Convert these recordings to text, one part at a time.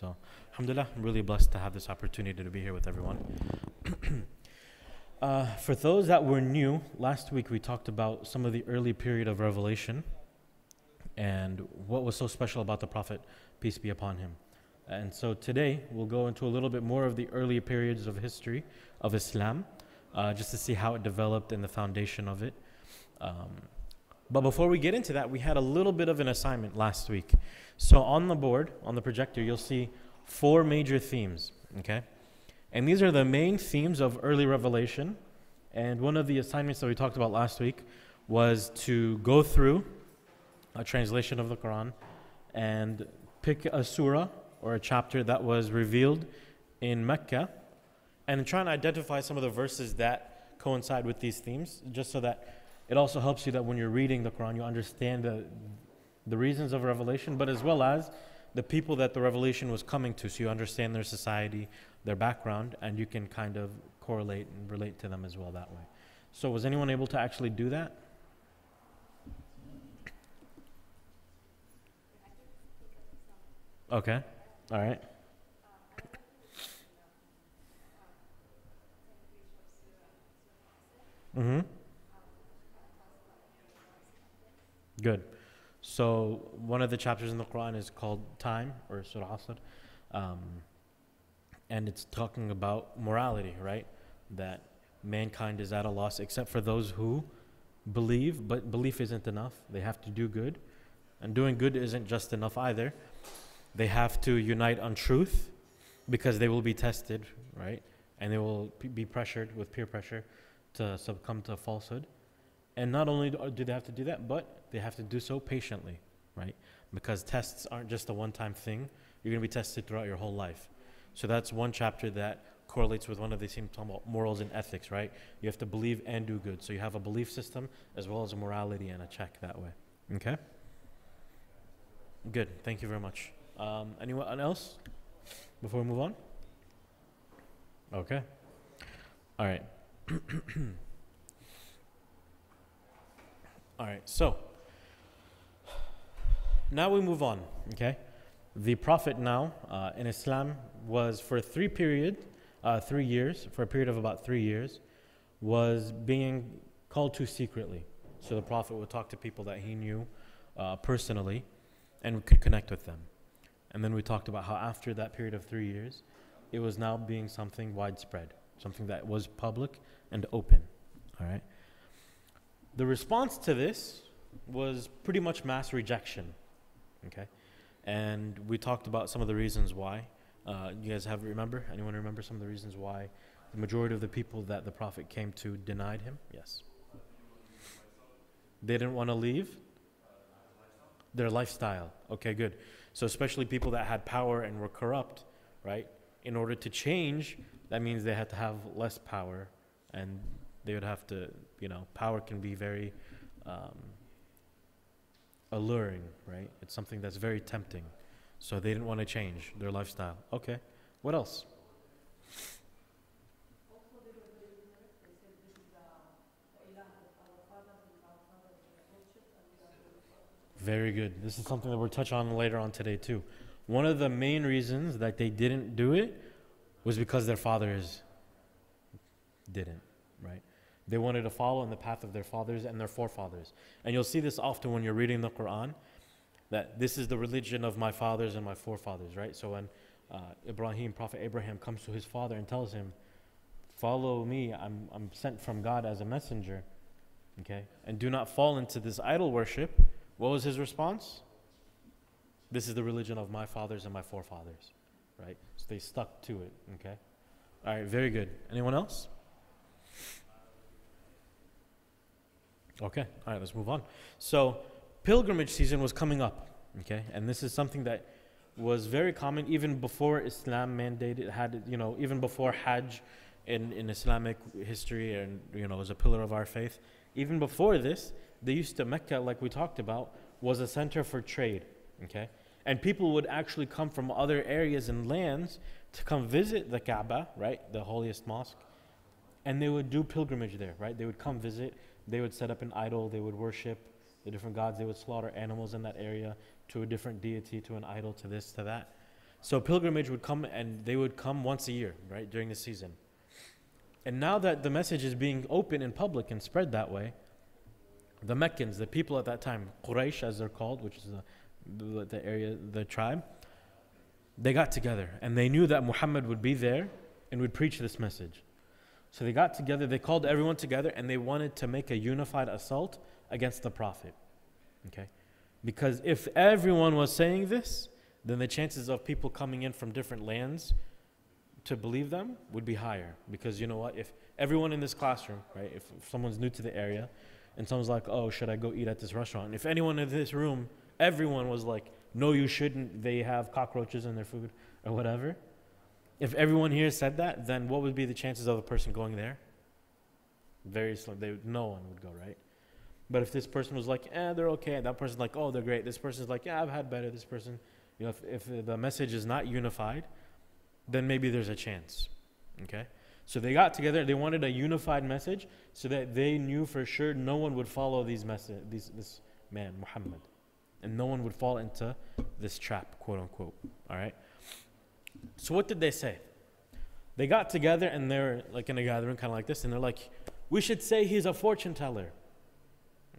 So, alhamdulillah, I'm really blessed to have this opportunity to be here with everyone. uh, for those that were new, last week we talked about some of the early period of revelation and what was so special about the Prophet, peace be upon him. And so today we'll go into a little bit more of the early periods of history of Islam, uh, just to see how it developed and the foundation of it. Um, but before we get into that, we had a little bit of an assignment last week. So on the board, on the projector, you'll see four major themes, okay? And these are the main themes of early revelation. And one of the assignments that we talked about last week was to go through a translation of the Quran and pick a surah or a chapter that was revealed in Mecca and try and identify some of the verses that coincide with these themes, just so that it also helps you that when you're reading the Quran, you understand the, the reasons of revelation, but as well as the people that the revelation was coming to, so you understand their society, their background, and you can kind of correlate and relate to them as well that way. So, was anyone able to actually do that? Okay. All right. Mm-hmm. Good. So one of the chapters in the Quran is called Time or Surah Asr, um, and it's talking about morality, right? That mankind is at a loss except for those who believe, but belief isn't enough. They have to do good, and doing good isn't just enough either. They have to unite on truth because they will be tested, right? And they will be pressured with peer pressure to succumb to falsehood. And not only do they have to do that, but they have to do so patiently, right? Because tests aren't just a one time thing, you're going to be tested throughout your whole life. So that's one chapter that correlates with one of the same talking about morals and ethics, right? You have to believe and do good. So you have a belief system as well as a morality and a check that way. Okay? Good. Thank you very much. Um, anyone else before we move on? Okay. All right. All right. So now we move on. Okay. The Prophet now uh, in Islam was for three period, uh, three years, for a period of about three years, was being called to secretly. So the Prophet would talk to people that he knew uh, personally and could connect with them. And then we talked about how after that period of three years, it was now being something widespread, something that was public and open. All right. The response to this was pretty much mass rejection. Okay. And we talked about some of the reasons why. Uh, you guys have remember? Anyone remember some of the reasons why the majority of the people that the prophet came to denied him? Yes. They didn't want to leave their lifestyle. Okay, good. So, especially people that had power and were corrupt, right? In order to change, that means they had to have less power and they would have to, you know, power can be very um, alluring, right? It's something that's very tempting. So, they didn't want to change their lifestyle. Okay, what else? Very good. This is something that we'll touch on later on today, too. One of the main reasons that they didn't do it was because their fathers didn't? They wanted to follow in the path of their fathers and their forefathers. And you'll see this often when you're reading the Quran that this is the religion of my fathers and my forefathers, right? So when uh, Ibrahim, Prophet Abraham, comes to his father and tells him, Follow me, I'm, I'm sent from God as a messenger, okay? And do not fall into this idol worship what was his response? This is the religion of my fathers and my forefathers, right? So they stuck to it, okay? All right, very good. Anyone else? Okay, all right, let's move on. So, pilgrimage season was coming up, okay? And this is something that was very common even before Islam mandated, had, you know, even before Hajj in, in Islamic history and, you know, as a pillar of our faith. Even before this, they used to Mecca, like we talked about, was a center for trade. Okay, and people would actually come from other areas and lands to come visit the Kaaba, right, the holiest mosque, and they would do pilgrimage there, right? They would come visit. They would set up an idol. They would worship the different gods. They would slaughter animals in that area to a different deity, to an idol, to this, to that. So pilgrimage would come and they would come once a year, right, during the season. And now that the message is being open in public and spread that way, the Meccans, the people at that time, Quraysh as they're called, which is the, the, the area, the tribe, they got together and they knew that Muhammad would be there and would preach this message. So they got together, they called everyone together, and they wanted to make a unified assault against the Prophet. Okay? Because if everyone was saying this, then the chances of people coming in from different lands to believe them would be higher. Because you know what? If everyone in this classroom, right, if, someone's new to the area and someone's like, oh, should I go eat at this restaurant? And if anyone in this room, everyone was like, no, you shouldn't, they have cockroaches in their food or whatever. If everyone here said that, then what would be the chances of a person going there? Very slim. They, no one would go, right? But if this person was like, eh, they're okay, that person's like, oh, they're great. This person's like, yeah, I've had better. This person, you know, if, if the message is not unified, then maybe there's a chance. Okay? So they got together. They wanted a unified message so that they knew for sure no one would follow these message, these, this man, Muhammad. And no one would fall into this trap, quote unquote. All right? So what did they say? They got together and they're like in a gathering, kind of like this, and they're like, we should say he's a fortune teller.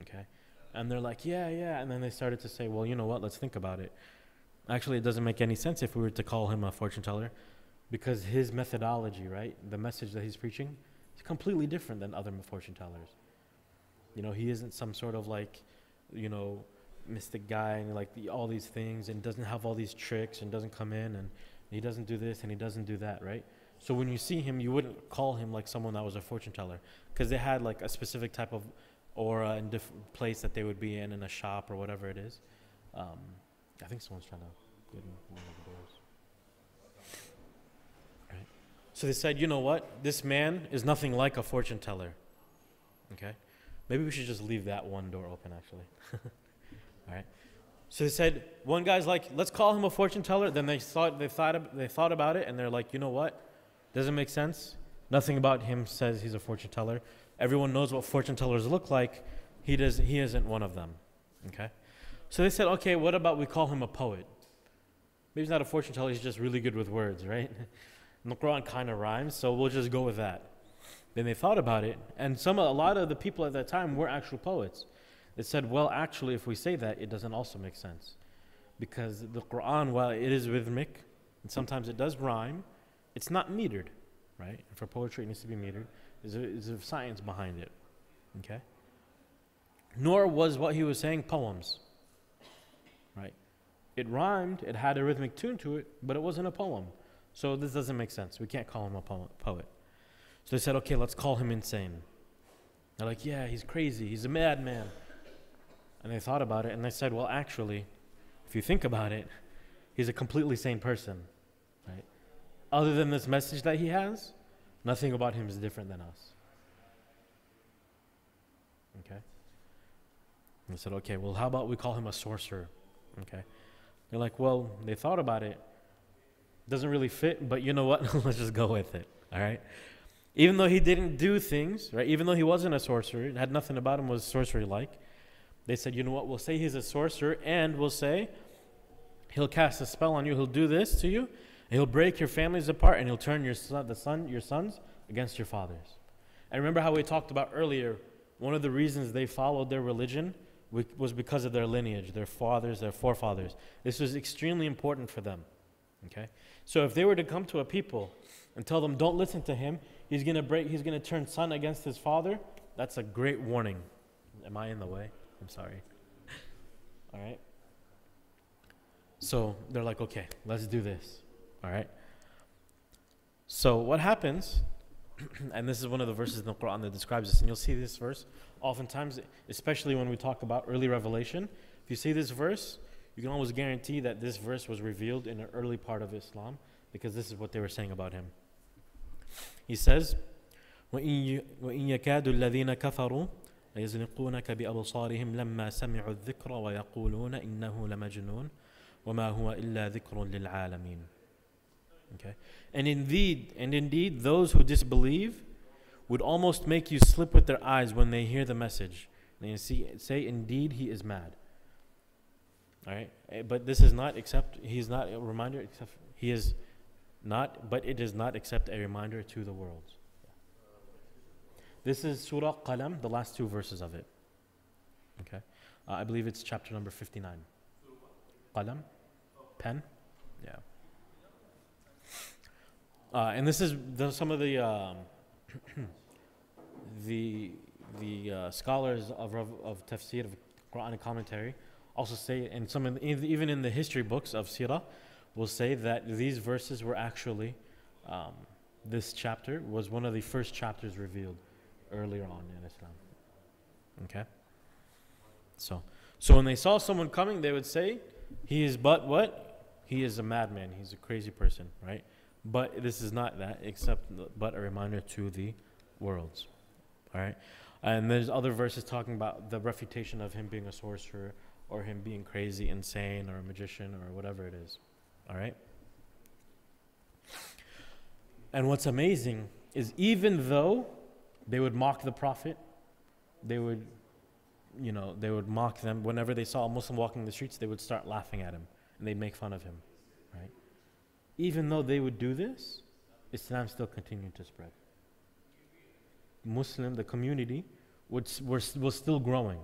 Okay? And they're like, yeah, yeah. And then they started to say, well, you know what? Let's think about it. Actually, it doesn't make any sense if we were to call him a fortune teller because his methodology, right? The message that he's preaching is completely different than other fortune tellers. You know, he isn't some sort of like, you know, mystic guy and like the, all these things and doesn't have all these tricks and doesn't come in and he doesn't do this and he doesn't do that, right? So when you see him, you wouldn't call him like someone that was a fortune teller because they had like a specific type of aura and different place that they would be in in a shop or whatever it is. Um, I think someone's trying to get in one of the doors. Right. So they said, you know what? This man is nothing like a fortune teller. Okay. Maybe we should just leave that one door open, actually. All right. So they said one guy's like, let's call him a fortune teller. Then they thought they thought they thought about it, and they're like, you know what? Doesn't make sense. Nothing about him says he's a fortune teller. Everyone knows what fortune tellers look like. He does. He isn't one of them. Okay. So they said, okay, what about we call him a poet? Maybe he's not a fortune teller. He's just really good with words, right? And the Quran kind of rhymes, so we'll just go with that. Then they thought about it, and some a lot of the people at that time were actual poets. It said, well, actually, if we say that, it doesn't also make sense. Because the Quran, while it is rhythmic, and sometimes it does rhyme, it's not metered, right? For poetry, it needs to be metered. There's a, there's a science behind it, okay? Nor was what he was saying poems, right? It rhymed, it had a rhythmic tune to it, but it wasn't a poem. So this doesn't make sense. We can't call him a poet. So they said, okay, let's call him insane. They're like, yeah, he's crazy. He's a madman. And they thought about it and they said, well, actually, if you think about it, he's a completely sane person, right? Other than this message that he has, nothing about him is different than us. Okay? And they said, okay, well, how about we call him a sorcerer? Okay? They're like, well, they thought about it. Doesn't really fit, but you know what? Let's just go with it. All right? Even though he didn't do things, right? Even though he wasn't a sorcerer, had nothing about him was sorcery like, they said, you know what, we'll say he's a sorcerer and we'll say he'll cast a spell on you, he'll do this to you, he'll break your families apart and he'll turn your son, the son, your sons against your fathers. And remember how we talked about earlier, one of the reasons they followed their religion was because of their lineage, their fathers, their forefathers. This was extremely important for them. Okay? So if they were to come to a people and tell them, don't listen to him, he's going to break, he's going to turn son against his father, that's a great warning. Am I in the way? I'm sorry. All right? So they're like, okay, let's do this. All right? So what happens, and this is one of the verses in the Quran that describes this, and you'll see this verse oftentimes, especially when we talk about early revelation. If you see this verse, you can almost guarantee that this verse was revealed in an early part of Islam because this is what they were saying about him. He says, وَإِن يَكَادُ الَّذِينَ كَفَرُوا يزلقونك بأبصارهم لما سمعوا الذكر ويقولون إنه لمجنون وما هو إلا ذكر للعالمين Okay. And indeed, and indeed, those who disbelieve would almost make you slip with their eyes when they hear the message. They see, say, indeed, he is mad. All right. Eh, but this is not except, he's not a reminder, except He is not, but it is not except a reminder to the worlds. This is Surah Qalam, the last two verses of it. Okay? Uh, I believe it's chapter number 59. Qalam? Pen? Yeah. Uh, and this is the, some of the um, the the uh, scholars of of tafsir of Quranic commentary also say, and some the, even in the history books of Sirah, will say that these verses were actually um, this chapter was one of the first chapters revealed earlier on in Islam. Okay. So, so when they saw someone coming, they would say, "He is but what? He is a madman. He's a crazy person, right?" But this is not that, except but a reminder to the worlds. All right? And there's other verses talking about the refutation of him being a sorcerer or him being crazy, insane, or a magician, or whatever it is. All right? And what's amazing is even though they would mock the Prophet, they would, you know, they would mock them. Whenever they saw a Muslim walking the streets, they would start laughing at him and they'd make fun of him right? even though they would do this, Islam still continued to spread. Muslim, the community, would, were, was still growing.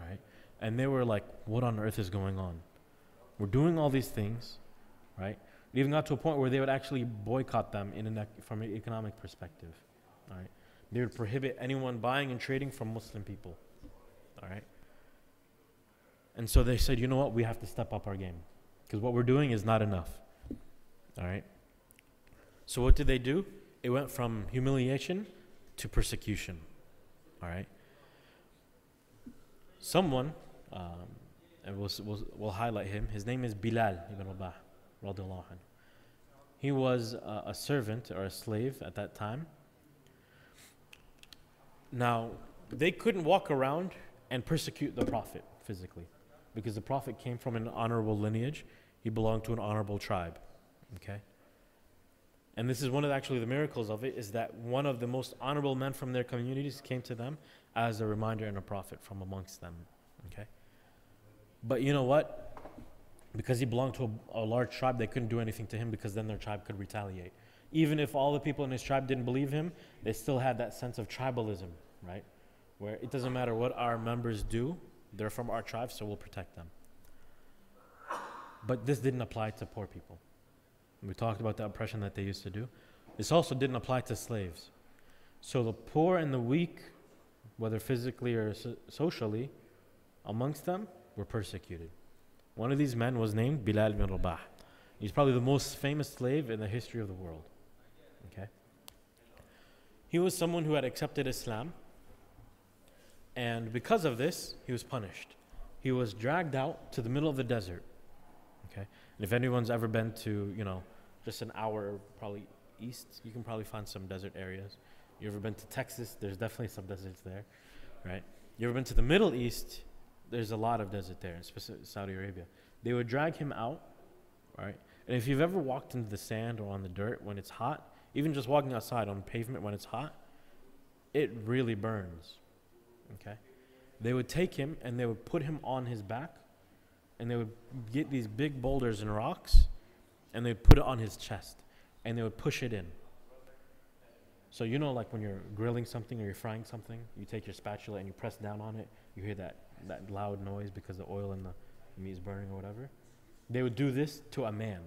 Right? And they were like, what on earth is going on? We're doing all these things, right? It even got to a point where they would actually boycott them in an, from an economic perspective. Right? They would prohibit anyone buying and trading from Muslim people. All right? And so they said, you know what? We have to step up our game. Because what we're doing is not enough. All right? So what did they do? It went from humiliation to persecution. All right? Someone, um, and we'll, we'll, we'll, highlight him, his name is Bilal ibn Rabah. He was uh, a servant or a slave at that time. Now, they couldn't walk around and persecute the Prophet physically because the Prophet came from an honorable lineage. He belonged to an honorable tribe. Okay? And this is one of the, actually the miracles of it is that one of the most honorable men from their communities came to them as a reminder and a prophet from amongst them. Okay? But you know what? Because he belonged to a, a large tribe, they couldn't do anything to him because then their tribe could retaliate. Even if all the people in his tribe didn't believe him, they still had that sense of tribalism, right? Where it doesn't matter what our members do, they're from our tribe, so we'll protect them. But this didn't apply to poor people. We talked about the oppression that they used to do. This also didn't apply to slaves. So the poor and the weak, whether physically or so- socially, amongst them were persecuted. One of these men was named Bilal bin Rabah. He's probably the most famous slave in the history of the world. Okay? He was someone who had accepted Islam, and because of this, he was punished. He was dragged out to the middle of the desert. Okay? And if anyone's ever been to, you know, just an hour probably east, you can probably find some desert areas. You ever been to Texas? There's definitely some deserts there, right? You ever been to the Middle East? There's a lot of desert there, especially Saudi Arabia. They would drag him out, right? And if you've ever walked into the sand or on the dirt when it's hot, even just walking outside on pavement when it's hot, it really burns. Okay? They would take him and they would put him on his back and they would get these big boulders and rocks and they'd put it on his chest and they would push it in. So you know like when you're grilling something or you're frying something, you take your spatula and you press down on it, you hear that, that loud noise because the oil in the meat is burning or whatever. They would do this to a man.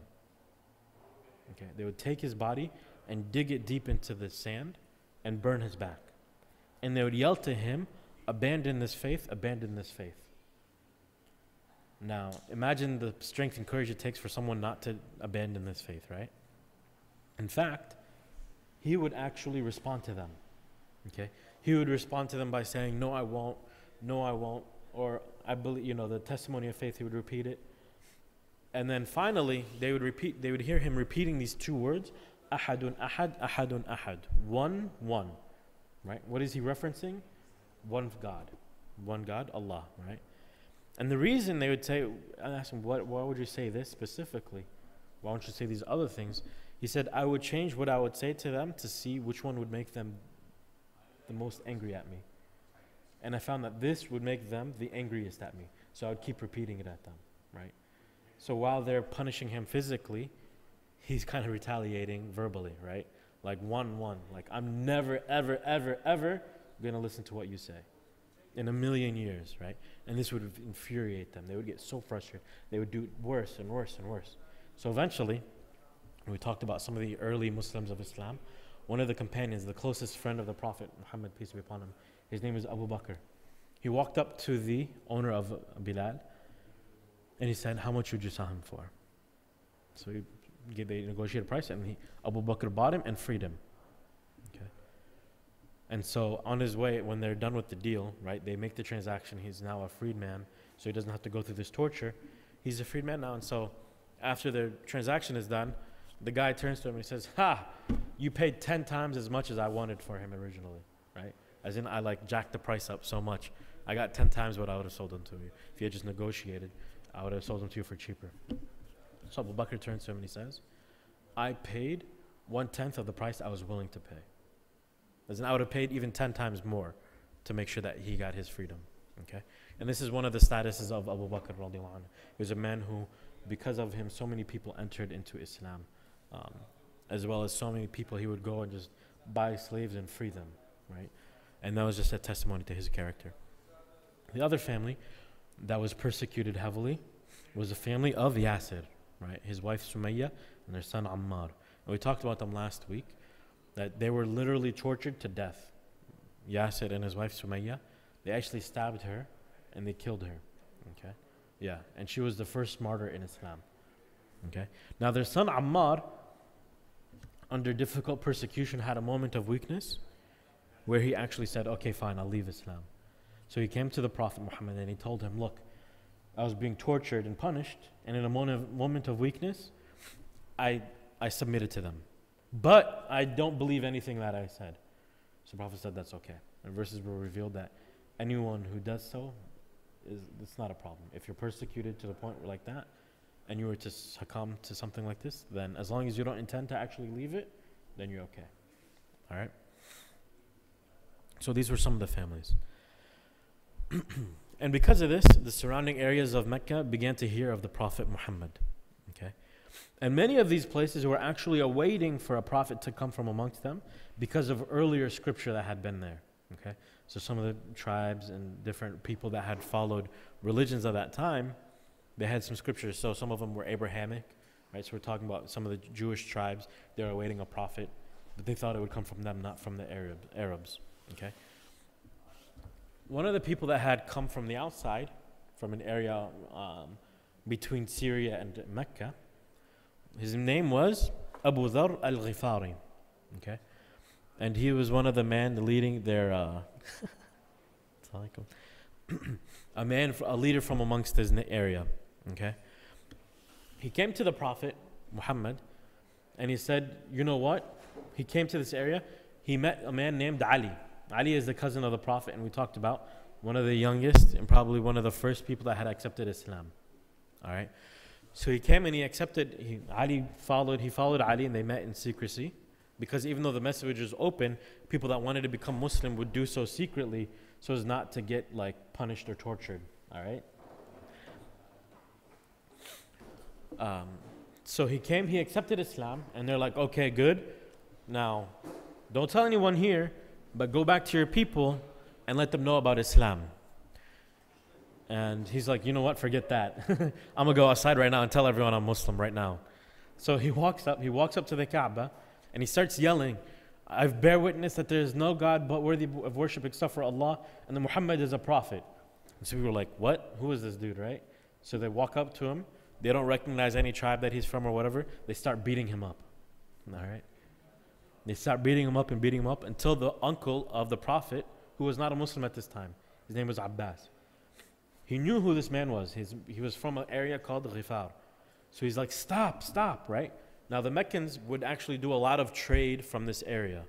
Okay, they would take his body and dig it deep into the sand and burn his back. And they would yell to him, Abandon this faith, abandon this faith. Now, imagine the strength and courage it takes for someone not to abandon this faith, right? In fact, he would actually respond to them. Okay? He would respond to them by saying, No, I won't. No, I won't. Or, I believe, you know, the testimony of faith, he would repeat it. And then finally, they would repeat, they would hear him repeating these two words Ahadun Ahad, Ahadun Ahad. One, one. Right? What is he referencing? One God. One God, Allah, right? And the reason they would say, I asked him, what, why would you say this specifically? Why don't you say these other things? He said, I would change what I would say to them to see which one would make them the most angry at me. And I found that this would make them the angriest at me. So I would keep repeating it at them, right? So while they're punishing him physically, he's kind of retaliating verbally, right? Like one one. Like I'm never ever ever ever gonna listen to what you say. In a million years, right? And this would infuriate them. They would get so frustrated. They would do worse and worse and worse. So eventually, we talked about some of the early Muslims of Islam. One of the companions, the closest friend of the Prophet Muhammad, peace be upon him, his name is Abu Bakr. He walked up to the owner of Bilal and he said, How much would you sell him for? So he, they negotiated a price and he, Abu Bakr bought him and freed him. And so on his way, when they're done with the deal, right, they make the transaction. He's now a freed man, so he doesn't have to go through this torture. He's a freed man now. And so after the transaction is done, the guy turns to him and he says, Ha, you paid 10 times as much as I wanted for him originally, right? As in, I like jacked the price up so much. I got 10 times what I would have sold them to you. If you had just negotiated, I would have sold them to you for cheaper. So Abu Bakr turns to him and he says, I paid one tenth of the price I was willing to pay. As in, I would have paid even 10 times more to make sure that he got his freedom. Okay? And this is one of the statuses of Abu Bakr. He was a man who, because of him, so many people entered into Islam. Um, as well as so many people, he would go and just buy slaves and free them. Right? And that was just a testimony to his character. The other family that was persecuted heavily was the family of Yasir right? His wife Sumayya and their son Ammar. And we talked about them last week, that they were literally tortured to death. Yasir and his wife Sumayya, they actually stabbed her and they killed her. Okay? Yeah, and she was the first martyr in Islam. Okay? Now their son Ammar, under difficult persecution, had a moment of weakness where he actually said, Okay, fine, I'll leave Islam. So he came to the Prophet Muhammad and he told him, Look, I was being tortured and punished, and in a moment, moment of weakness, I, I submitted to them. But I don't believe anything that I said. So Prophet said that's okay. And verses were revealed that anyone who does so is it's not a problem. If you're persecuted to the point like that, and you were to succumb to something like this, then as long as you don't intend to actually leave it, then you're okay. All right. So these were some of the families. And because of this, the surrounding areas of Mecca began to hear of the Prophet Muhammad. And many of these places were actually awaiting for a prophet to come from amongst them because of earlier scripture that had been there. Okay? So some of the tribes and different people that had followed religions of that time, they had some scriptures. So some of them were Abrahamic, right? So we're talking about some of the Jewish tribes. They were awaiting a prophet, but they thought it would come from them, not from the Arab, Arabs. Okay? one of the people that had come from the outside, from an area um, between Syria and Mecca, his name was Abu Dhar al Ghifari. Okay? And he was one of the men leading their. Uh, a man, a leader from amongst his area. Okay? He came to the Prophet Muhammad and he said, You know what? He came to this area. He met a man named Ali. Ali is the cousin of the Prophet, and we talked about one of the youngest and probably one of the first people that had accepted Islam. All right. So he came and he accepted. He, Ali followed. He followed Ali, and they met in secrecy, because even though the message was open, people that wanted to become Muslim would do so secretly, so as not to get like punished or tortured. All right. Um, so he came. He accepted Islam, and they're like, "Okay, good. Now, don't tell anyone here." but go back to your people and let them know about Islam. And he's like, you know what, forget that. I'm gonna go outside right now and tell everyone I'm Muslim right now. So he walks up, he walks up to the Kaaba and he starts yelling, I bear witness that there is no God but worthy of worship except for Allah, and that Muhammad is a prophet. And so people are like, What? Who is this dude, right? So they walk up to him. They don't recognize any tribe that he's from or whatever. They start beating him up. All right? They start beating him up and beating him up until the uncle of the Prophet, who was not a Muslim at this time, his name was Abbas. He knew who this man was. His, he was from an area called Ghifar. So he's like, stop, stop, right? Now the Meccans would actually do a lot of trade from this area.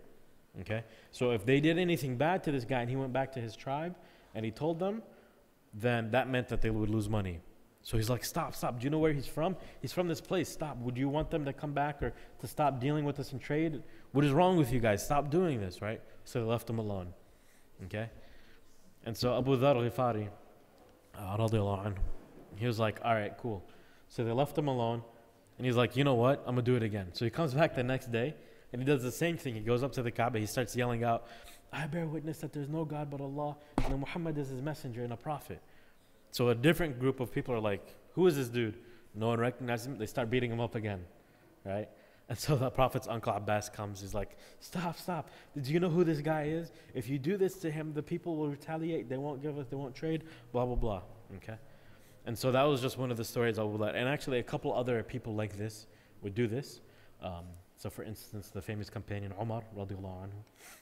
Okay? So if they did anything bad to this guy and he went back to his tribe and he told them, then that meant that they would lose money. So he's like, Stop, stop. Do you know where he's from? He's from this place. Stop. Would you want them to come back or to stop dealing with us in trade? What is wrong with you guys? Stop doing this, right? So they left him alone. Okay? And so Abu Dhar Ghifari, uh, he was like, All right, cool. So they left him alone. And he's like, you know what? I'm going to do it again. So he comes back the next day and he does the same thing. He goes up to the Kaaba. He starts yelling out, I bear witness that there's no God but Allah and Muhammad is his messenger and a prophet. So a different group of people are like, who is this dude? No one recognizes him. They start beating him up again, right? And so the Prophet's uncle Abbas comes. He's like, Stop, stop. Do you know who this guy is? If you do this to him, the people will retaliate. They won't give us, they won't trade, blah, blah, blah. Okay? And so that was just one of the stories I would let. And actually, a couple other people like this would do this. Um, so, for instance, the famous companion Umar, anhu,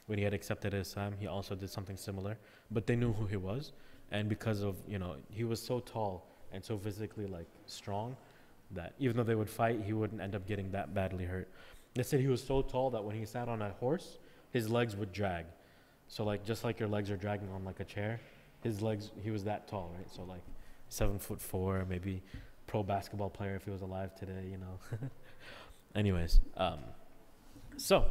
when he had accepted Islam, he also did something similar. But they knew who he was. And because of, you know, he was so tall and so physically like strong that even though they would fight, he wouldn't end up getting that badly hurt. They said he was so tall that when he sat on a horse, his legs would drag. So like just like your legs are dragging on like a chair, his legs he was that tall, right? So like seven foot four, maybe pro basketball player if he was alive today, you know. Anyways, um, so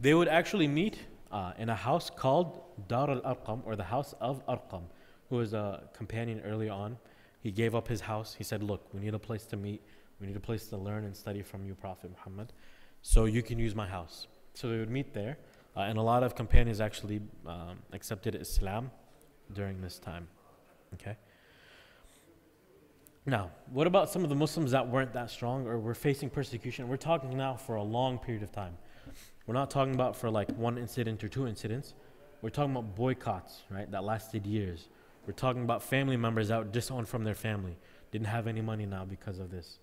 they would actually meet uh, in a house called Dar al Arqam or the house of Arqam, who was a companion early on. He gave up his house. He said, Look, we need a place to meet. We need a place to learn and study from you, Prophet Muhammad. So you can use my house. So they would meet there. Uh, and a lot of companions actually um, accepted Islam during this time. Okay? Now, what about some of the Muslims that weren't that strong or were facing persecution? We're talking now for a long period of time. We're not talking about for like one incident or two incidents. We're talking about boycotts, right, that lasted years. We're talking about family members that were disowned from their family, didn't have any money now because of this.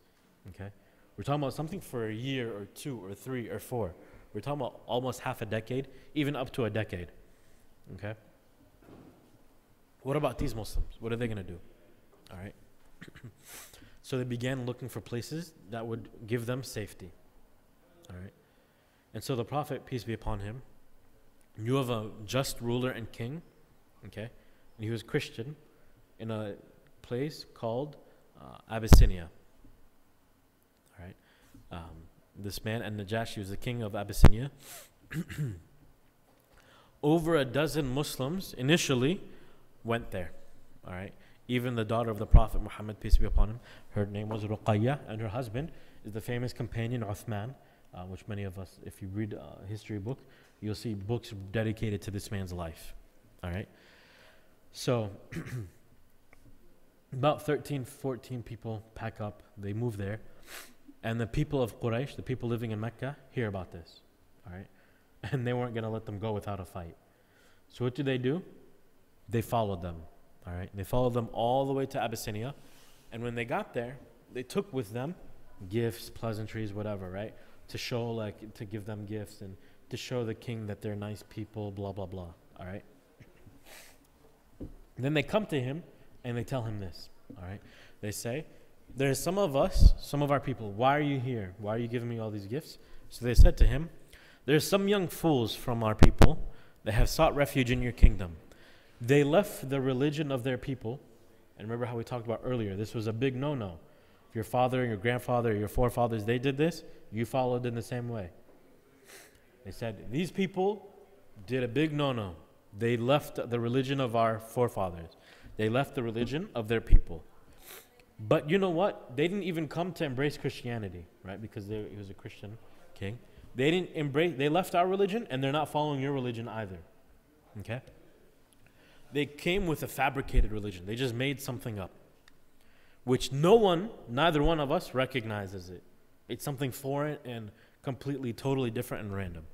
Okay? We're talking about something for a year or two or three or four. We're talking about almost half a decade, even up to a decade. Okay? What about these Muslims? What are they going to do? All right? so they began looking for places that would give them safety. All right? And so the Prophet, peace be upon him, knew of a just ruler and king. Okay? And he was Christian in a place called uh, Abyssinia. All right, um, this man and Najashi was the king of Abyssinia. Over a dozen Muslims initially went there. All right, even the daughter of the Prophet Muhammad peace be upon him, her name was Ruqayya, and her husband is the famous companion Uthman. Uh, which many of us, if you read a history book, you'll see books dedicated to this man's life. All right. So, about 13, 14 people pack up, they move there, and the people of Quraysh, the people living in Mecca, hear about this. All right? And they weren't going to let them go without a fight. So, what did they do? They followed them. All right? They followed them all the way to Abyssinia. And when they got there, they took with them gifts, pleasantries, whatever, right? To show, like, to give them gifts and to show the king that they're nice people, blah, blah, blah. All right? Then they come to him and they tell him this. All right. They say, There's some of us, some of our people, why are you here? Why are you giving me all these gifts? So they said to him, There's some young fools from our people that have sought refuge in your kingdom. They left the religion of their people. And remember how we talked about earlier, this was a big no no. If your father and your grandfather your forefathers, they did this, you followed in the same way. They said, These people did a big no no. They left the religion of our forefathers. They left the religion of their people. But you know what? They didn't even come to embrace Christianity, right? Because they, he was a Christian king. They didn't embrace, they left our religion and they're not following your religion either. Okay? They came with a fabricated religion. They just made something up, which no one, neither one of us, recognizes it. It's something foreign and completely, totally different and random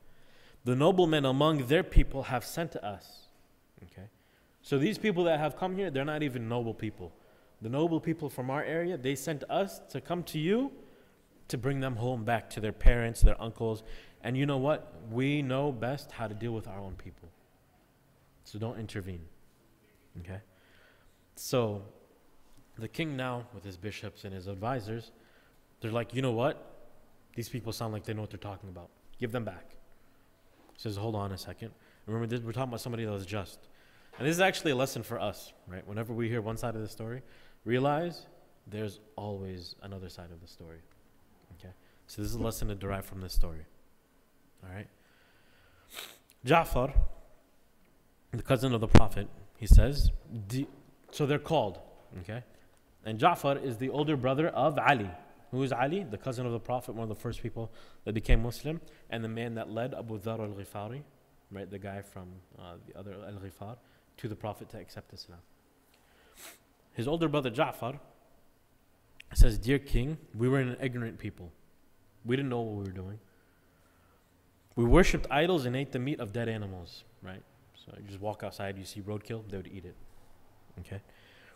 the noblemen among their people have sent to us. Okay? So these people that have come here, they're not even noble people. The noble people from our area, they sent us to come to you to bring them home back to their parents, their uncles. And you know what? We know best how to deal with our own people. So don't intervene. Okay? So the king now, with his bishops and his advisors, they're like, you know what? These people sound like they know what they're talking about. Give them back. He says, hold on a second. Remember, this, we're talking about somebody that was just. And this is actually a lesson for us, right? Whenever we hear one side of the story, realize there's always another side of the story. Okay? So this is a lesson to derive from this story. All right? Ja'far, the cousin of the Prophet, he says, so they're called, okay? And Ja'far is the older brother of Ali, Who is Ali? The cousin of the Prophet, one of the first people that became Muslim, and the man that led Abu Dhar al Ghifari, right, the guy from uh, the other Al Ghifar, to the Prophet to accept Islam. His older brother Ja'far says, Dear King, we were an ignorant people. We didn't know what we were doing. We worshipped idols and ate the meat of dead animals, right? So you just walk outside, you see roadkill, they would eat it. Okay?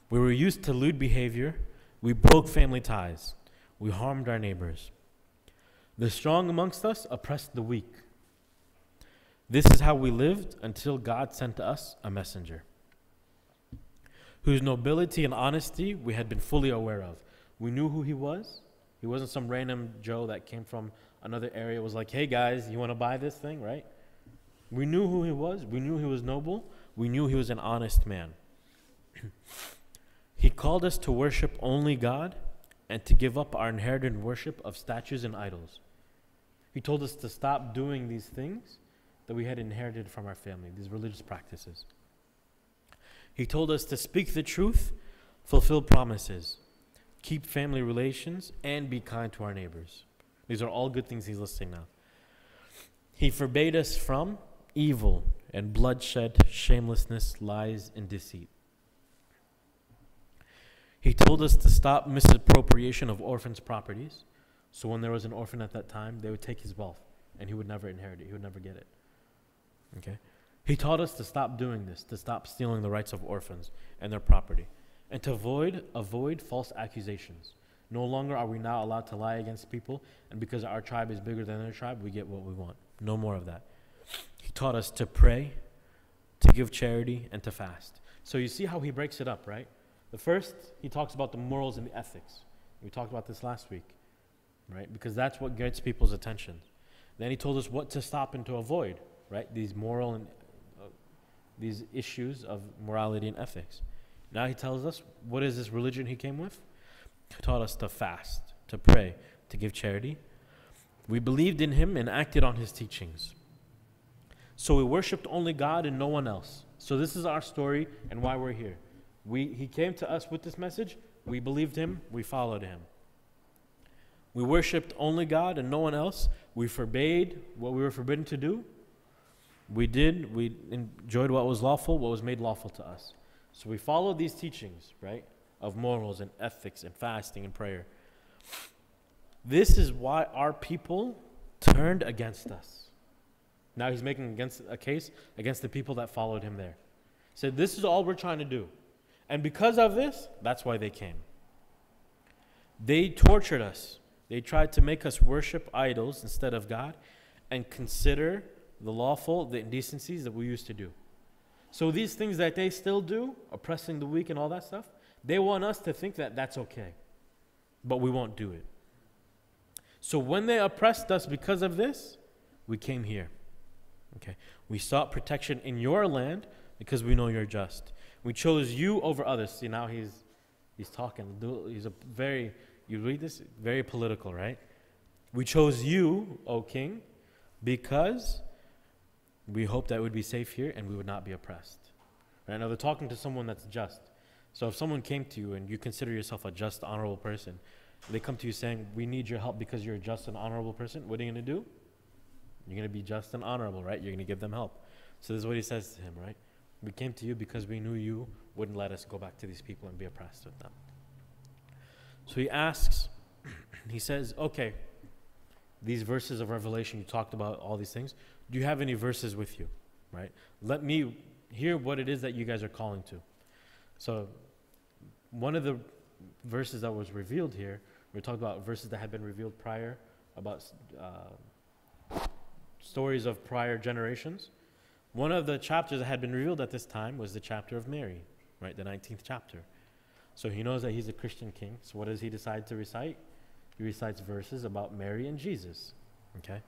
We were used to lewd behavior. We broke family ties. We harmed our neighbors. The strong amongst us oppressed the weak. This is how we lived until God sent to us a messenger, whose nobility and honesty we had been fully aware of. We knew who he was. He wasn't some random Joe that came from another area, was like, hey guys, you want to buy this thing, right? We knew who he was. We knew he was noble. We knew he was an honest man. he called us to worship only God and to give up our inherited worship of statues and idols. He told us to stop doing these things that we had inherited from our family, these religious practices. He told us to speak the truth, fulfill promises, keep family relations, and be kind to our neighbors. These are all good things he's listing now. He forbade us from evil and bloodshed, shamelessness, lies, and deceit. He told us to stop misappropriation of orphans' properties. So when there was an orphan at that time, they would take his wealth and he would never inherit it. He would never get it. Okay? He taught us to stop doing this, to stop stealing the rights of orphans and their property, and to avoid avoid false accusations. No longer are we now allowed to lie against people, and because our tribe is bigger than their tribe, we get what we want. No more of that. He taught us to pray, to give charity, and to fast. So you see how he breaks it up, right? The first, he talks about the morals and the ethics. We talked about this last week, right? Because that's what gets people's attention. Then he told us what to stop and to avoid, right? These moral and uh, these issues of morality and ethics. Now he tells us what is this religion he came with? He taught us to fast, to pray, to give charity. We believed in him and acted on his teachings. So we worshiped only God and no one else. So this is our story and why we're here. We, he came to us with this message. We believed him. We followed him. We worshiped only God and no one else. We forbade what we were forbidden to do. We did, we enjoyed what was lawful, what was made lawful to us. So we followed these teachings, right, of morals and ethics and fasting and prayer. This is why our people turned against us. Now he's making against a case against the people that followed him there. He said, This is all we're trying to do. And because of this, that's why they came. They tortured us. They tried to make us worship idols instead of God and consider the lawful, the indecencies that we used to do. So these things that they still do, oppressing the weak and all that stuff, they want us to think that that's okay. But we won't do it. So when they oppressed us because of this, we came here. Okay. We sought protection in your land because we know you're just. We chose you over others. See, now he's, he's talking. He's a very, you read this, very political, right? We chose you, O king, because we hope that we'd be safe here and we would not be oppressed. Right? Now they're talking to someone that's just. So if someone came to you and you consider yourself a just, honorable person, they come to you saying, We need your help because you're a just and honorable person, what are you going to do? You're going to be just and honorable, right? You're going to give them help. So this is what he says to him, right? We came to you because we knew you wouldn't let us go back to these people and be oppressed with them. So he asks, he says, okay, these verses of Revelation, you talked about all these things. Do you have any verses with you? Right? Let me hear what it is that you guys are calling to. So, one of the verses that was revealed here, we're talking about verses that had been revealed prior, about uh, stories of prior generations. One of the chapters that had been revealed at this time was the chapter of Mary, right? The 19th chapter. So he knows that he's a Christian king. So what does he decide to recite? He recites verses about Mary and Jesus, okay?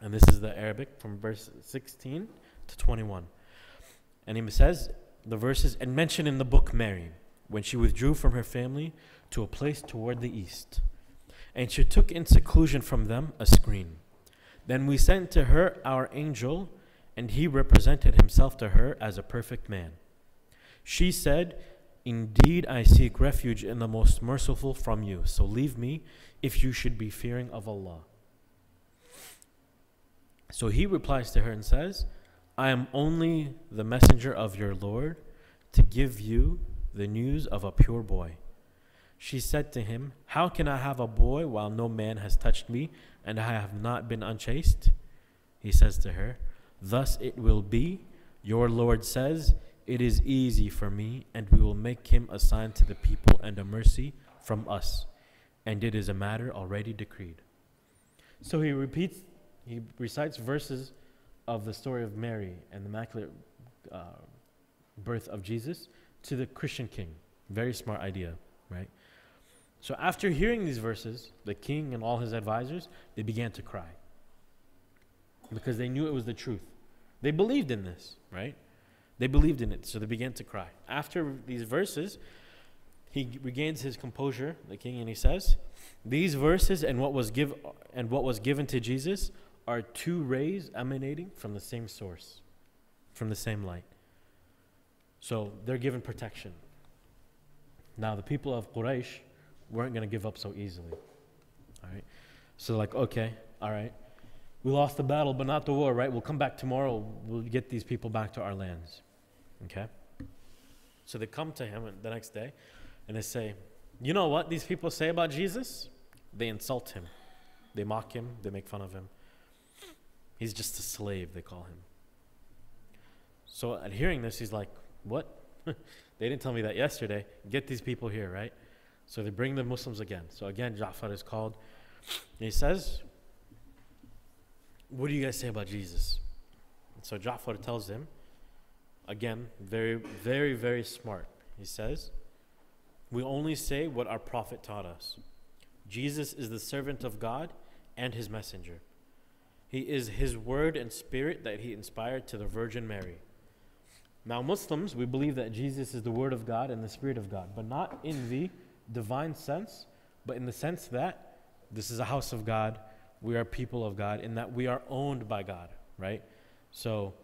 And this is the Arabic from verse 16 to 21. And he says, the verses, and mentioned in the book Mary, when she withdrew from her family to a place toward the east. And she took in seclusion from them a screen. Then we sent to her our angel and he represented himself to her as a perfect man. She said, Indeed, I seek refuge in the most merciful from you. So leave me if you should be fearing of Allah. So he replies to her and says, I am only the messenger of your Lord to give you the news of a pure boy. She said to him, How can I have a boy while no man has touched me and I have not been unchaste? He says to her, Thus it will be. Your Lord says, It is easy for me, and we will make him a sign to the people and a mercy from us. And it is a matter already decreed. So he repeats, he recites verses of the story of Mary and the Immaculate uh, birth of Jesus to the Christian king. Very smart idea, right? So after hearing these verses, the king and all his advisors, they began to cry because they knew it was the truth. They believed in this, right? They believed in it, so they began to cry. After these verses, he regains his composure, the king, and he says, "These verses and what was give and what was given to Jesus are two rays emanating from the same source, from the same light. So they're given protection. Now the people of Quraysh weren't going to give up so easily. All right. So like, okay, all right. We lost the battle, but not the war, right? We'll come back tomorrow. We'll get these people back to our lands. Okay? So they come to him the next day and they say, You know what these people say about Jesus? They insult him, they mock him, they make fun of him. He's just a slave, they call him. So at hearing this, he's like, What? they didn't tell me that yesterday. Get these people here, right? So they bring the Muslims again. So again, Ja'far is called. And he says, What do you guys say about Jesus? So Ja'far tells him, again, very, very, very smart. He says, We only say what our Prophet taught us. Jesus is the servant of God and his messenger. He is his word and spirit that he inspired to the Virgin Mary. Now, Muslims, we believe that Jesus is the word of God and the spirit of God, but not in the divine sense, but in the sense that this is a house of God, we are people of God, in that we are owned by God, right? So,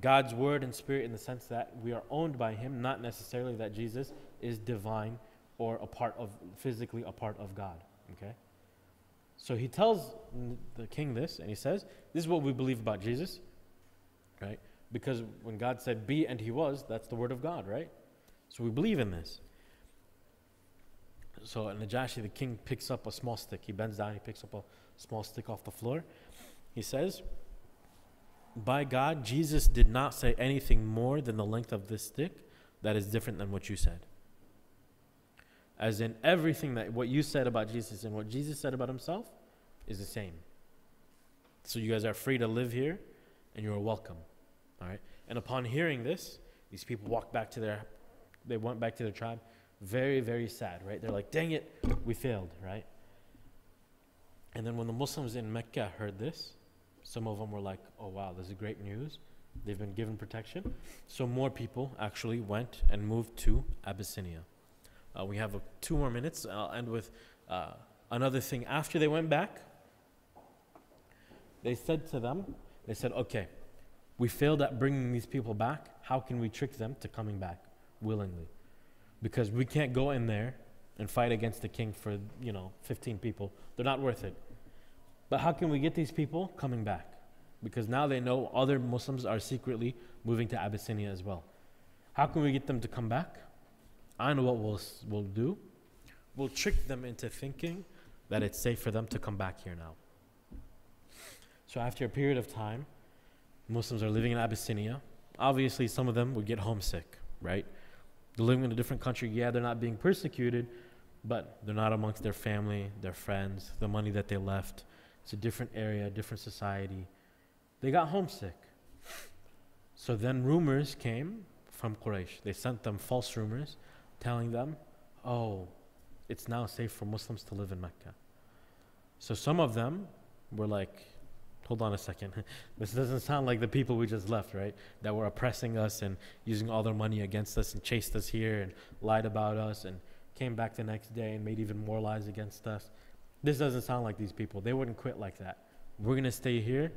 God's word and spirit in the sense that we are owned by Him, not necessarily that Jesus is divine or a part of, physically a part of God, okay? So he tells the king this, and he says, This is what we believe about Jesus, right? Because when God said be and he was, that's the word of God, right? So we believe in this. So Najashi, the king, picks up a small stick. He bends down, he picks up a small stick off the floor. He says, By God, Jesus did not say anything more than the length of this stick that is different than what you said. As in everything that what you said about Jesus and what Jesus said about himself is the same. So you guys are free to live here and you're welcome. All right? And upon hearing this, these people walked back to their they went back to their tribe very, very sad, right? They're like, dang it, we failed, right? And then when the Muslims in Mecca heard this, some of them were like, oh wow, this is great news. They've been given protection. So more people actually went and moved to Abyssinia. Uh, we have uh, two more minutes. I'll end with uh, another thing. After they went back, they said to them, they said, okay, we failed at bringing these people back. How can we trick them to coming back willingly? because we can't go in there and fight against the king for, you know, 15 people. They're not worth it. But how can we get these people coming back? Because now they know other Muslims are secretly moving to Abyssinia as well. How can we get them to come back? I know what we'll, we'll do. We'll trick them into thinking that it's safe for them to come back here now. So after a period of time, Muslims are living in Abyssinia. Obviously, some of them would get homesick, right? They're living in a different country. Yeah, they're not being persecuted, but they're not amongst their family, their friends, the money that they left. It's a different area, different society. They got homesick. So then rumors came from Quraysh. They sent them false rumors telling them, oh, it's now safe for Muslims to live in Mecca. So some of them were like, hold on a second. this doesn't sound like the people we just left, right? That were oppressing us and using all their money against us and chased us here and lied about us and came back the next day and made even more lies against us. This doesn't sound like these people. They wouldn't quit like that. We're going to stay here.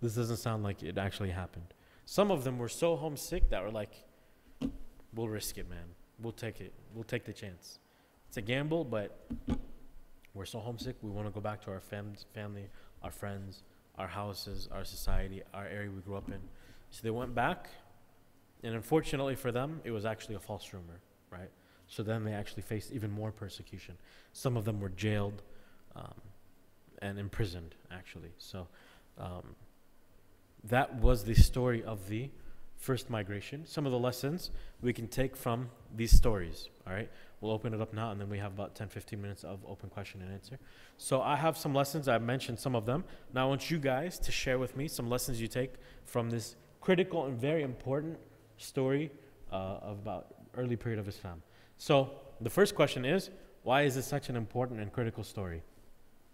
This doesn't sound like it actually happened. Some of them were so homesick that were like, we'll risk it, man. we'll take it. We'll take the chance. It's a gamble, but we're so homesick. We want to go back to our fam- family, our friends, our houses, our society, our area we grew up in. So they went back, and unfortunately for them, it was actually a false rumor, right? So then they actually faced even more persecution. Some of them were jailed um, and imprisoned, actually. So um, that was the story of the first migration. Some of the lessons we can take from these stories, all right? We'll open it up now, and then we have about 10, 15 minutes of open question and answer. So I have some lessons. I've mentioned some of them. Now I want you guys to share with me some lessons you take from this critical and very important story uh, about early period of Islam. So the first question is, why is this such an important and critical story?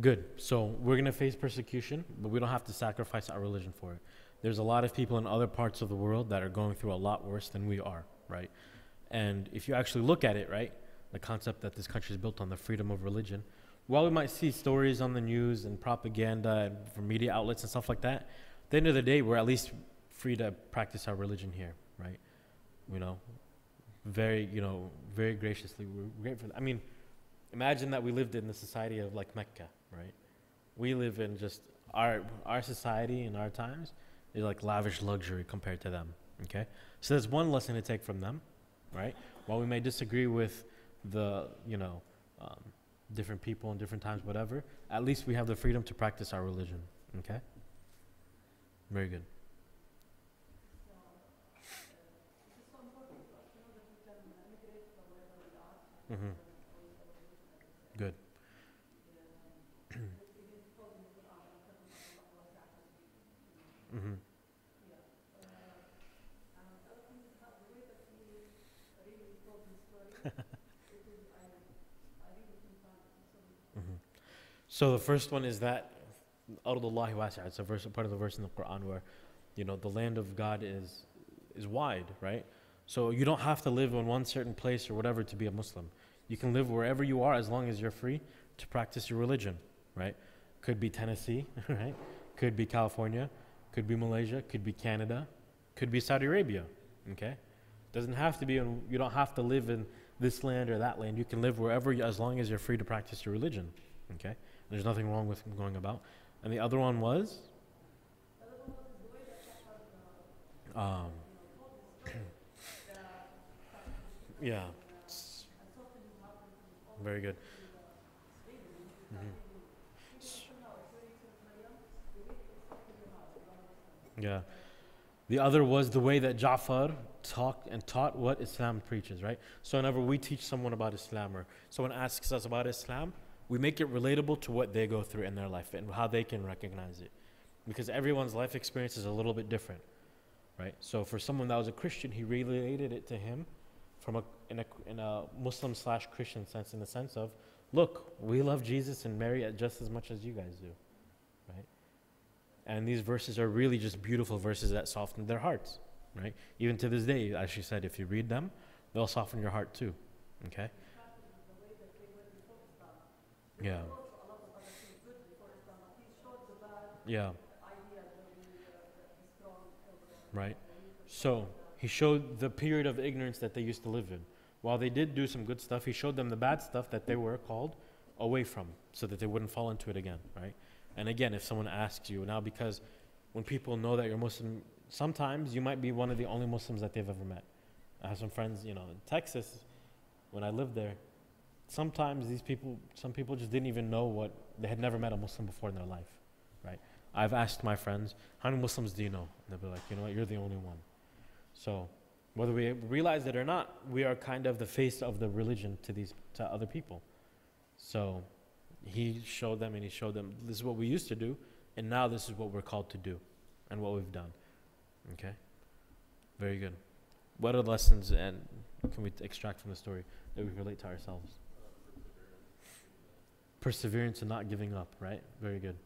Good. So we're going to face persecution, but we don't have to sacrifice our religion for it. There's a lot of people in other parts of the world that are going through a lot worse than we are, right? And if you actually look at it, right, the concept that this country is built on the freedom of religion, while we might see stories on the news and propaganda and from media outlets and stuff like that, at the end of the day, we're at least free to practice our religion here, right? You know, very, you know, very graciously. We're grateful. I mean, imagine that we lived in the society of like Mecca, right? We live in just our our society in our times is like lavish luxury compared to them. Okay, so there's one lesson to take from them, right? While we may disagree with the you know um, different people in different times, whatever, at least we have the freedom to practice our religion. Okay, very good. Mm-hmm. Good. Mm-hmm. So the first one is that Ardullahi wasi'a. It's a verse, part of the verse in the Quran where, you know, the land of God is is wide, right? So you don't have to live in one certain place or whatever to be a Muslim. You can live wherever you are as long as you're free to practice your religion, right? Could be Tennessee, right? Could be California, could be Malaysia, could be Canada, could be Saudi Arabia, okay? Doesn't have to be, in, you don't have to live in this land or that land. You can live wherever, you, as long as you're free to practice your religion, okay? There's nothing wrong with going about. And the other one was? Um, yeah. Very good. Mm-hmm. Yeah. The other was the way that Ja'far talked and taught what Islam preaches, right? So whenever we teach someone about Islam or someone asks us about Islam, we make it relatable to what they go through in their life and how they can recognize it. Because everyone's life experience is a little bit different, right? So for someone that was a Christian, he related it to him from a in a in a Muslim slash Christian sense, in the sense of, look, we love Jesus and Mary just as much as you guys do? And these verses are really just beautiful verses that soften their hearts, right? Even to this day, as she said, if you read them, they'll soften your heart too, okay? Yeah. Yeah. Right. So he showed the period of ignorance that they used to live in. While they did do some good stuff, he showed them the bad stuff that they were called away from so that they wouldn't fall into it again, right? And again, if someone asks you now, because when people know that you're Muslim, sometimes you might be one of the only Muslims that they've ever met. I have some friends, you know, in Texas, when I lived there, sometimes these people, some people just didn't even know what, they had never met a Muslim before in their life, right? I've asked my friends, how many Muslims do you know? And they'll be like, you know what, you're the only one. So whether we realize it or not, we are kind of the face of the religion to these to other people. So he showed them and he showed them this is what we used to do, and now this is what we're called to do and what we've done. Okay? Very good. What are the lessons and can we extract from the story that we relate to ourselves? Perseverance and not giving up, right? Very good.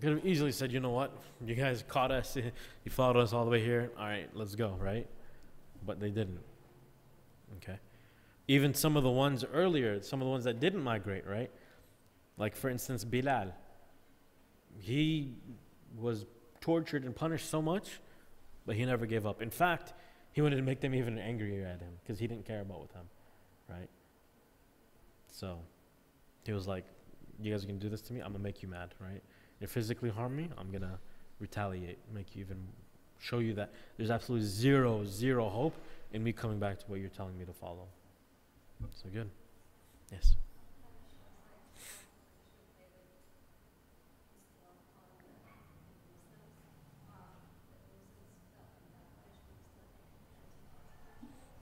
Could have easily said, you know what? You guys caught us. You followed us all the way here. All right, let's go, right? But they didn't. Okay. Even some of the ones earlier, some of the ones that didn't migrate, right? Like, for instance, Bilal. He was tortured and punished so much, but he never gave up. In fact, he wanted to make them even angrier at him because he didn't care about them, right? So he was like, You guys are going to do this to me? I'm going to make you mad, right? You physically harm me, I'm going to retaliate, make you even show you that there's absolutely zero, zero hope in me coming back to what you're telling me to follow. So good. Yes.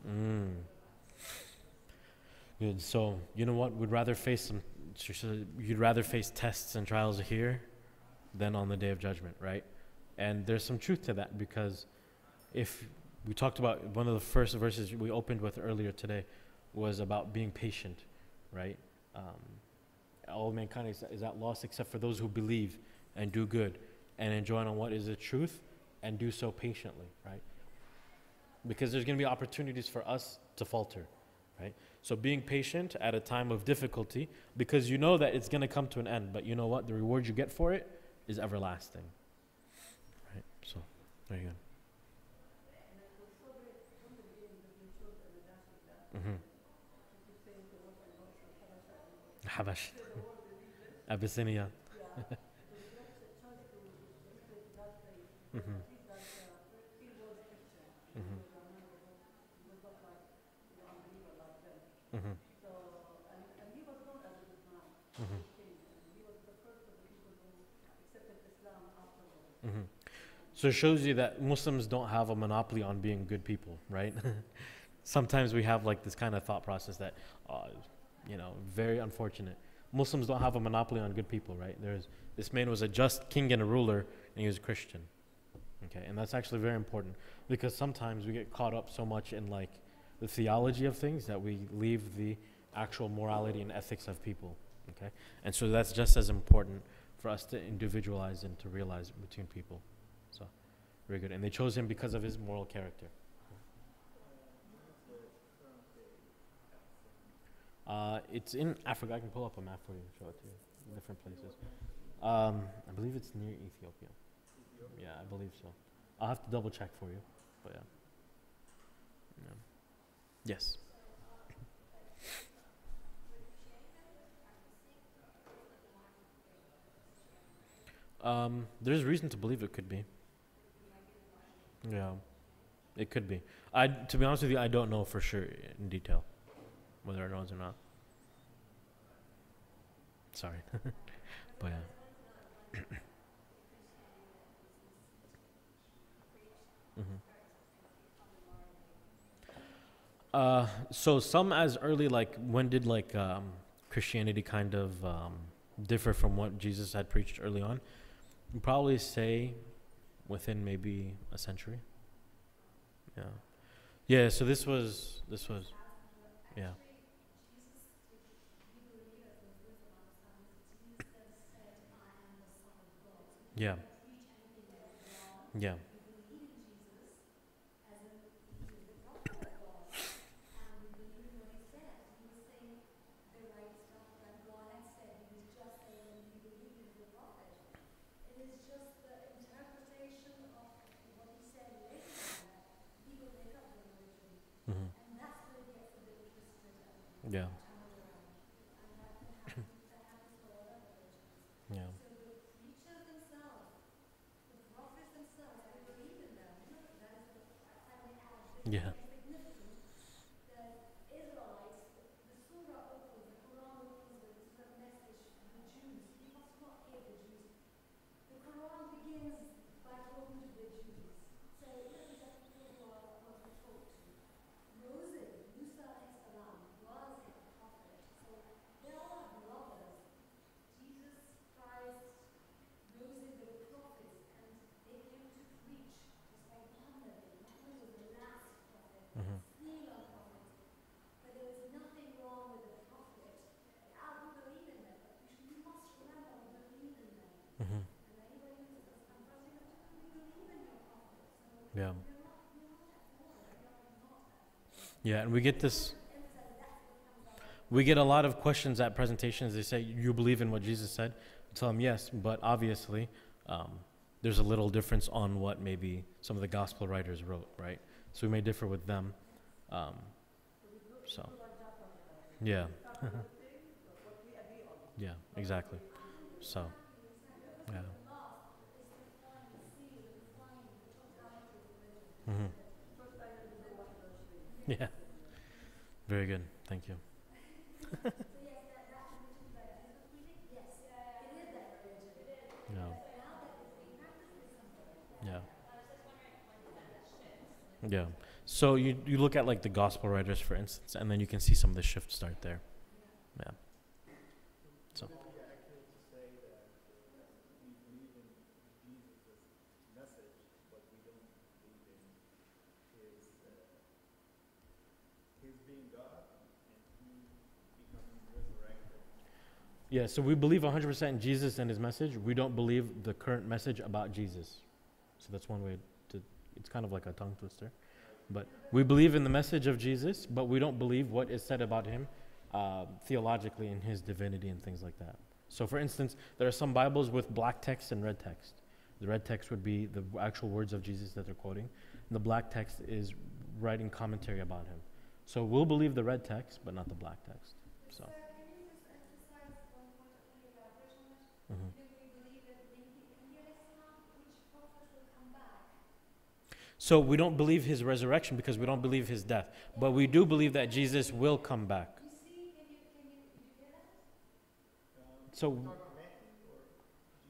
Mm. Good. So you know what? We'd rather face some. You'd rather face tests and trials here than on the day of judgment, right? And there's some truth to that because if we talked about one of the first verses we opened with earlier today was about being patient, right? Um, all mankind is, is at loss except for those who believe and do good and enjoy on what is the truth and do so patiently, right? Because there's going to be opportunities for us to falter, right? So being patient at a time of difficulty because you know that it's going to come to an end, but you know what? The reward you get for it is everlasting. Right? So, there you go. Mm-hmm. Habash. Abyssinia. Mm-hmm. Mm-hmm. Mm-hmm. Mm-hmm. So it shows you that Muslims don't have a monopoly on being good people, right? Sometimes we have like this kind of thought process that, uh, you know, very unfortunate. Muslims don't have a monopoly on good people, right? There's this man was a just king and a ruler, and he was a Christian. Okay, and that's actually very important because sometimes we get caught up so much in like the theology of things that we leave the actual morality and ethics of people. Okay, and so that's just as important for us to individualize and to realize between people. So, very good. And they chose him because of his moral character. Uh, it's in Africa. I can pull up a map for you and show it to you. Different places. Um, I believe it's near Ethiopia. Yeah, I believe so. I'll have to double check for you, but yeah. yeah. Yes. Um, there's reason to believe it could be. Yeah, it could be. I, to be honest with you, I don't know for sure in detail whether it was or not. Sorry, but yeah. mm-hmm. Uh, so some as early like when did like um, Christianity kind of um, differ from what Jesus had preached early on? You'd probably say within maybe a century. Yeah. Yeah, so this was this was. Yeah. Yeah. Yeah. yeah. Yeah. Yeah. Yeah, and we get this. We get a lot of questions at presentations. They say, You believe in what Jesus said? I tell them, Yes, but obviously, um, there's a little difference on what maybe some of the gospel writers wrote, right? So we may differ with them. Um, so, yeah. yeah, exactly. So, yeah. Hmm Yeah. Very good. Thank you. yeah. Yeah. Yeah. So you you look at like the gospel writers, for instance, and then you can see some of the shift start there. Yeah. So. Yeah, so we believe 100% in Jesus and his message. We don't believe the current message about Jesus. So that's one way to, it's kind of like a tongue twister. But we believe in the message of Jesus, but we don't believe what is said about him uh, theologically in his divinity and things like that. So, for instance, there are some Bibles with black text and red text. The red text would be the actual words of Jesus that they're quoting, and the black text is writing commentary about him. So, we'll believe the red text, but not the black text. So. So we don't believe his resurrection because we don't believe his death. But we do believe that Jesus will come back. So,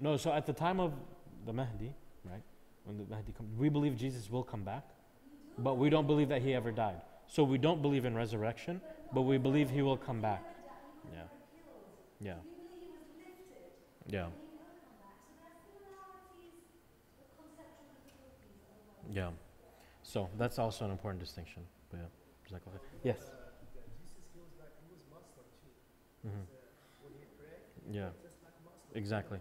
no, so at the time of the Mahdi, right? When the Mahdi comes, we believe Jesus will come back, but we don't believe that he ever died. So we don't believe in resurrection, but we believe he will come back. Yeah. Yeah. Yeah. Yeah. So that's also an important distinction. But yeah. Khair. Yes. Mhm. Yeah. Exactly.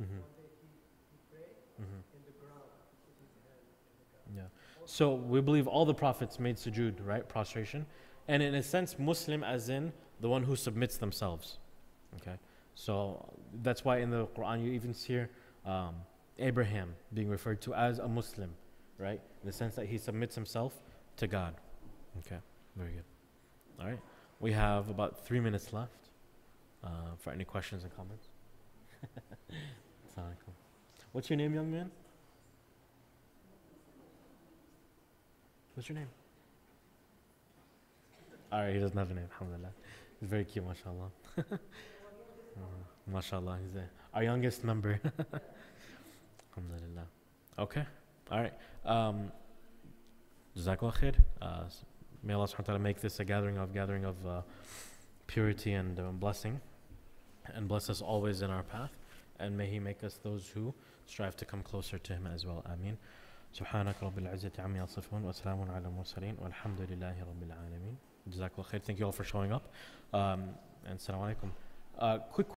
Mhm. Mhm. Yeah. So we believe all the prophets made sujood, right? Prostration. And in a sense, Muslim as in the one who submits themselves. Okay. So that's why in the Quran you even see um, Abraham being referred to as a Muslim, right? In the sense that he submits himself to God. Okay. Very good. All right. We have about three minutes left uh, for any questions and comments. What's your name, young man? What's your name? All right, he doesn't have a name, alhamdulillah. He's very cute, mashallah. uh, mashallah, he's a, our youngest member. alhamdulillah. Okay, all right. Um, Jazakallah khair. Uh, s- may Allah subhanahu wa ta'ala make this a gathering of gathering of uh, purity and um, blessing, and bless us always in our path, and may He make us those who strive to come closer to Him as well. Ameen. سبحانك رب العزة عما يصفون وسلام على المرسلين والحمد لله رب العالمين. Jazakallah khair. Thank you all for showing up. Um, and assalamu alaikum. Uh, quick